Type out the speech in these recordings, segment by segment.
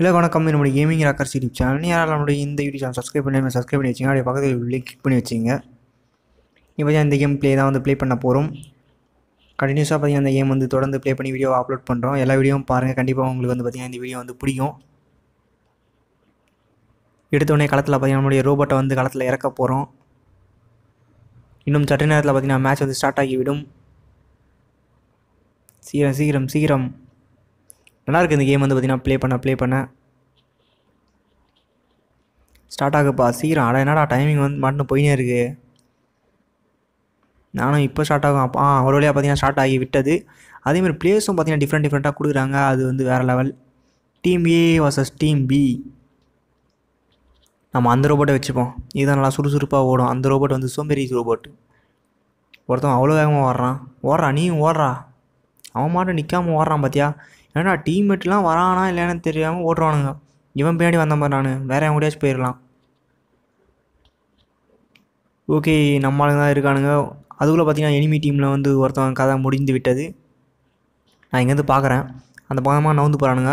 இல்லை வணக்கம். என்னுடைய கேமிங் ராக்கர்ஸ் யூடியூப் சேனல் யாரால் நம்மளுடைய இந்த யூடியூப் சேனல் சப்ஸ்கிரைப் பண்ணி சப்ஸ்கிரைப் பண்ணி வச்சிங்க. அப்படியே பக்கத்தில் உள்ளே கிளிக் பண்ணி வச்சிங்க. இப்போ தான் இந்த கேம் ப்ளே தான் வந்து ப்ளே பண்ண போகிறோம் கண்டினியூஸாக பார்த்தீங்கன்னா அந்த கேம் வந்து தொடர்ந்து ப்ளே பண்ணி வீடியோ அப்லோட் பண்ணுறோம் எல்லா வீடியோவும் பாருங்கள் கண்டிப்பாக உங்களுக்கு வந்து பார்த்தீங்கன்னா இந்த வீடியோ வந்து பிடிக்கும். எடுத்தோடனே களத்தில் பார்த்தீங்கன்னா நம்மளுடைய ரோபோட்டை வந்து களத்தில் இறக்க போகிறோம் இன்னும் சற்று நேரத்தில் பார்த்தீங்கன்னா மேட்ச் வந்து ஸ்டார்ட் ஆகிவிடும். சீக்கிரம் சீக்கிரம் சீக்கிரம். நல்லாயிருக்கு இந்த கேம் வந்து பார்த்தீங்கன்னா ப்ளே பண்ண ப்ளே பண்ண. ஸ்டார்ட் ஆகுப்பா சீக்கிரம். அட என்னடா டைமிங் வந்து மட்டும் போயினே இருக்கு. நானும் இப்போ ஸ்டார்ட் ஆகும். அப்போ ஆ ஒரு வழியாக பார்த்தீங்கன்னா ஸ்டார்ட் ஆகி விட்டது. அதேமாதிரி பிளேஸும் பார்த்தீங்கன்னா டிஃப்ரெண்ட் டிஃப்ரெண்ட்டாக கொடுக்குறாங்க. அது வந்து வேறு level team A versus team B நம்ம அந்த ரோபோட்டை வச்சுப்போம். இதுதான் நல்லா சுறுசுறுப்பாக ஓடும். அந்த ரோபோட் வந்து சோம்பேறி ரோபோட் ஒருத்தன் அவ்வளோ வேகமாக ஓடுறான். ஓடுறான் நீயும் ஓடுறா. அவன் மாட்டும் நிற்காம ஓடுறான் பார்த்தியா ஏன்னா டீம்மேட்லாம் வரானா இல்லைன்னு தெரியாமல் ஓட்டுறானுங்க. இவன் பின்னாடி வந்த மாதிரி நான். வேற என் கூடயாச்சும் போயிடலாம் ஓகே நம்ம ஆளுங்க தான் இருக்கானுங்க. அதுக்குள்ளே பார்த்தீங்கன்னா எனிமி டீமில் வந்து ஒருத்தவன் கதை முடிந்து விட்டது. நான் இங்கேருந்து பார்க்குறேன் அந்த பக்கமாக நவுந்து போகிறானுங்க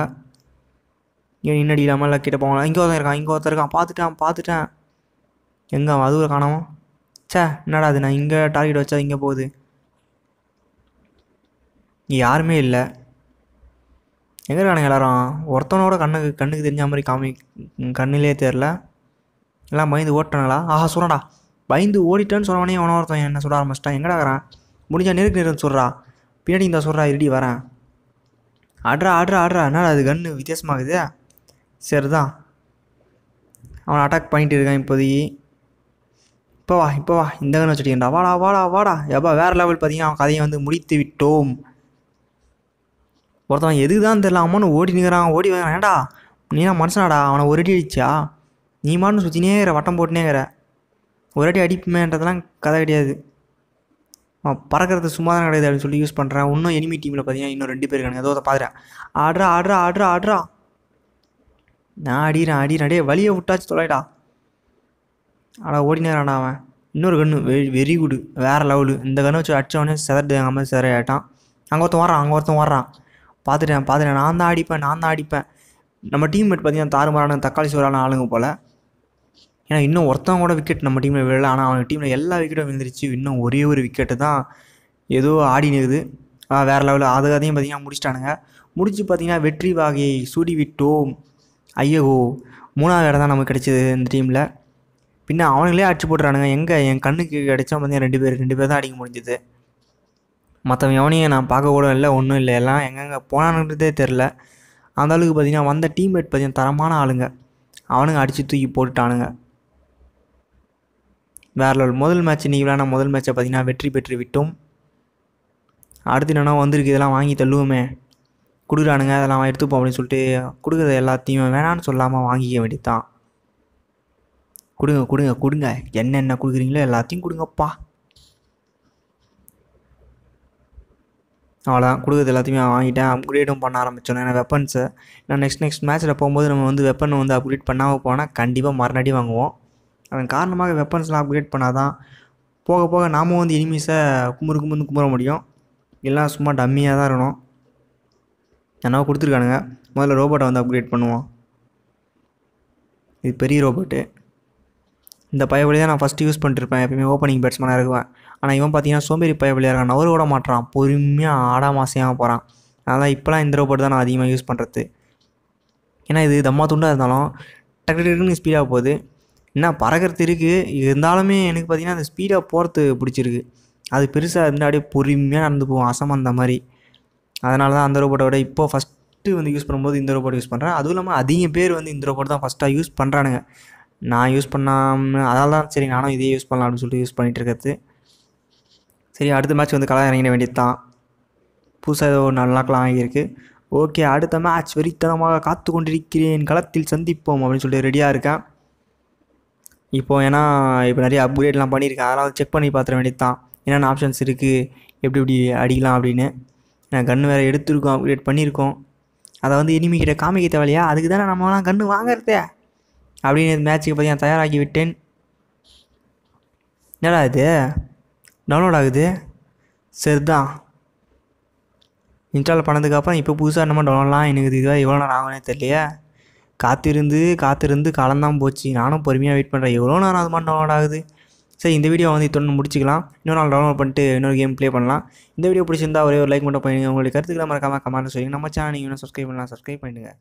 ஏன் இன்னடி இல்லாமல் இல்லை கிட்ட போகலாம் இங்கே ஒருத்தன் இருக்கான் இங்கே ஒருத்தன் இருக்கான். பார்த்துட்டேன் பார்த்துட்டேன் எங்கே அவன்? அதுவும் காணாமோ. ச்சே என்னடா அது நான் இங்கே டார்கெட் வச்சா இங்கே போகுது. இங்கே யாருமே இல்லை. எங்கே இருக்கானுங்க எல்லாரும்? ஒருத்தனோட கண்ணுக்கு கண்ணுக்கு தெரிஞ்ச மாதிரி காமி கண்ணிலே தெரில எல்லாம் பயந்து ஓட்டானுங்களா ஆஹா சொல்கிறடா பயந்து ஓடிட்டேன்னு சொன்னவனே அவன ஒருத்தன் என்ன சொல்ல ஆரம்பிச்சிட்டான்? எங்கடா இருக்கிறான் முடிஞ்சா நெருக்கு நெருன்னு சொல்கிறா பின்னாடி இந்த சொல்கிறா இருடி வரேன். ஆட்ரா ஆட்ரா ஆட்ரா என்னடா அது கன்று வித்தியாசமாகுது. சரிதான். அவன் அட்டாக் பண்ணிட்டு இருக்கான் இப்போதைக்கு. இப்போ வா இப்போ வா. இந்த கன்று வச்சுட்டீங்கடா வாடா வாடா வாடா. எப்பா வேறு லெவல் பார்த்தீங்கன்னா அவன் கதையை வந்து முடித்து விட்டோம். ஒருத்தவன் எதுக்கு தான் தெரில அம்மானு ஓடி நிற்கிறான் ஓடி வரான். ஏன்டா நீனா மனுஷனாடா அவனை ஒரு அடி அடிச்சா? நீ மாட்டு சுற்றினே இருக்கிற வட்டம் போட்டுனேங்கிற இருக்கிற. ஒரு அடி அடிப்புமேன்றதெல்லாம் கதை கிடையாது. அவன் பறக்கிறது சும்மா தான் கிடையாது அப்படின்னு சொல்லி யூஸ் பண்ணுறேன் இன்னும் எனிமி டீமில் பார்த்தீங்கன்னா இன்னும் ரெண்டு பேர் இருக்காங்க ஏதோ அதை பார்க்குறேன் ஆடுறா ஆடுறா ஆடுறா ஆடுறா. நான் அடிக்கிறேன் அடிக்கிறேன். டே வழியை விட்டாச்சு தொலைடா. அடா ஓடினேறான்டா அவன். இன்னொரு கன்று வெரி வெரி குடு. வேறு லெவலு இந்த கன்று வச்சு அடித்தவொடனே செதறது அங்கே அம்மா செதற அங்கே ஒருத்தன் வரான் அங்கே ஒருத்தன் வர்றான் பார்த்துட்டேன் பார்த்துட்டேன் நான் தான் அடிப்பேன் நான் தான் அடிப்பேன். நம்ம டீம்மேட் பார்த்தீங்கன்னா தாறுமாறான தக்காளி சோறான ஆளுங்க போல். ஏன்னா இன்னும் ஒருத்தவங்க கூட விக்கெட் நம்ம டீமில் விழல ஆனால் அவங்க டீமில் எல்லா விக்கெட்டும் விழுந்துருச்சு. இன்னும் ஒரே ஒரு விக்கெட்டு தான் ஏதோ ஆடி நிற்குது வேறு லெவலில் அது அதையும் பார்த்திங்கன்னா முடிச்சிட்டானுங்க. முடிச்சு பார்த்திங்கன்னா வெற்றி வாகையை சூடி விட்டோம் ஐயோ மூணாவது இடம் தான் நமக்கு கிடைச்சிது இந்த டீமில் பின்ன அவனுங்களே அடிச்சு போட்டுறானுங்க. எங்கே? என் கண்ணுக்கு கிடச்சா பார்த்தீங்கன்னா ரெண்டு பேர் ரெண்டு பேர் தான் அடிக்க முடிஞ்சுது. மற்றவன் எவனையும் நான் பார்க்க கூட இல்லை ஒன்றும் இல்லை. எல்லாம் எங்கெங்கே போனானுன்றதே தெரில அந்த அளவுக்கு பார்த்தீங்கன்னா வந்த டீம்மேட் பார்த்தீங்கன்னா தரமான ஆளுங்க. அவனுங்க அடித்து தூக்கி போட்டுட்டானுங்க. வேற லெவல் முதல் மேட்ச் இன்றைக்கி விளையாட முதல் மேட்ச்சை பார்த்திங்கன்னா வெற்றி பெற்று விட்டோம். அடுத்து என்னென்னா வந்திருக்கு இதெல்லாம் வாங்கி தள்ளுவோமே. கொடுக்குறானுங்க அதெல்லாம் எடுத்துப்போம் அப்படின்னு சொல்லிட்டு கொடுக்குறது எல்லாத்தையும் வேணான்னு சொல்லாமல் வாங்கிக்க வேண்டியதுதான். கொடுங்க கொடுங்க கொடுங்க. என்னென்ன கொடுக்குறீங்களோ எல்லாத்தையும் கொடுங்கப்பா. அவ்வளோதான் கொடுக்குறது எல்லாத்தையுமே வாங்கிட்டேன். அப்கிரேடும் பண்ண ஆரம்பித்தோம் ஏன்னா வெப்பன்ஸை நான் நெக்ஸ்ட் நெக்ஸ்ட் மேட்ச்சில் போகும்போது நம்ம வந்து வெப்பன் வந்து அப்கிரேட் பண்ணாமல் போனால் கண்டிப்பாக மறுநாடி வாங்குவோம். அதன் காரணமாக வெப்பன்ஸ்லாம் அப்கிரேட் பண்ணால் தான் போக போக நாமும் வந்து எனிமீஸை குமுறு குமுறு குமுற முடியும். எல்லாம் சும்மா டம்மியாக தான் இருக்கணும். என்னவோ கொடுத்துருக்கானுங்க. முதல்ல ரோபோட்டை வந்து அப்கிரேட் பண்ணுவோம். இது பெரிய ரோபோட்டு இந்த பயவழி தான் நான் ஃபஸ்ட்டு யூஸ் பண்ணிட்டுருப்பேன் எப்பயுமே ஓப்பனிங் பேட்ஸ்மேனாக இருக்குவேன். ஆனால் இவன் பார்த்தீங்கன்னா சோம்பேறி பயவழியாக இருக்கான். நவரு விட மாட்டான் பொறுமையாக ஆடாமாசையாக போகிறான் அதனால் இப்போலாம் இந்த ரோபோட் தான் நான் அதிகமாக யூஸ் பண்ணுறது ஏன்னா இது தம்மா துண்டாக இருந்தாலும் டக்கு டக்குன்னு ஸ்பீடாக போகுது. என்ன பறக்கிறது இருக்குது இருந்தாலுமே எனக்கு பார்த்தீங்கன்னா அந்த ஸ்பீடாக போகிறது பிடிச்சிருக்கு. அது பெருசாக இருந்தால் அப்படியே பொறுமையாக நடந்து போகும். அசம் அந்த மாதிரி. அதனால தான் அந்த ரோபோட்டோட விட இப்போ ஃபஸ்ட்டு வந்து யூஸ் பண்ணும்போது இந்த ரோபோட் யூஸ் பண்ணுறேன் அதுவும் இல்லாமல் அதிக பேர் வந்து இந்த ரோபோட் தான் ஃபஸ்ட்டாக யூஸ் பண்ணுறானுங்க நான் யூஸ் பண்ணாமல் அதனால தான் சரி நானும் இதே யூஸ் பண்ணலாம் அப்படின்னு சொல்லிட்டு யூஸ் பண்ணிகிட்டு இருக்கிறது. சரி அடுத்த மேட்ச் வந்து கலா இறங்கிட வேண்டியது தான் புதுசாக ஏதோ நாலு நாட்களாக ஆகியிருக்கு. ஓகே அடுத்த மேட்ச் வெறித்தனமாக காத்து கொண்டிருக்கிறேன். களத்தில் சந்திப்போம் அப்படின்னு சொல்லிட்டு ரெடியாக இருக்கேன். இப்போது ஏன்னா இப்போ நிறைய அப்கிரேட்லாம் பண்ணியிருக்கேன். அதெல்லாம் செக் பண்ணி பார்த்துட வேண்டியது தான் என்னென்ன ஆப்ஷன்ஸ் இருக்குது எப்படி எப்படி அடிக்கலாம் அப்படின்னு. நான் கன்று வேறு எடுத்துருக்கோம் அப்கிரேட் பண்ணியிருக்கோம். அதை வந்து இனிமிக்கிட்ட காமிக்க தேவையா அதுக்கு தானே நம்மலாம் கன்று வாங்குறதே. அப்படின்னு மேட்ச்சுக்கு பற்றி நான் தயாராகி விட்டேன். என்னடா இது? டவுன்லோட் ஆகுது. சரிதான். இன்ஸ்டால் பண்ணதுக்கப்புறம் இப்போ புதுசாக என்னமோ டவுன்லோட்லாம் எனக்கு இதுவாக எவ்வளோ நேரம் ஆகும்னே தெரியலையே. காத்திருந்து காத்திருந்து காலம்தான் போச்சு. நானும் பொறுமையாக வெயிட் பண்ணுறேன் எவ்வளோ நேரம் அது மாதிரி டவுன்லோட் ஆகுது. சரி இந்த வீடியோ வந்து இத்தொன்று முடிச்சிக்கலாம். இன்னொரு நாள் டவுன்லோட் பண்ணிட்டு இன்னொரு கேம் ப்ளே பண்ணலாம். இந்த வீடியோ பிடிச்சிருந்தா ஒரே ஒரு லைக் மட்டும் பண்ணுங்க உங்களுக்கு கருத்துக்களை மறக்காமல் கமெண்ட் சொல்லுங்கள் நம்ம சேனல் நீங்கள் இன்னும் சப்ஸ்கிரைப் பண்ணலாம் சப்ஸ்கிரைப் பண்ணிடுங்க.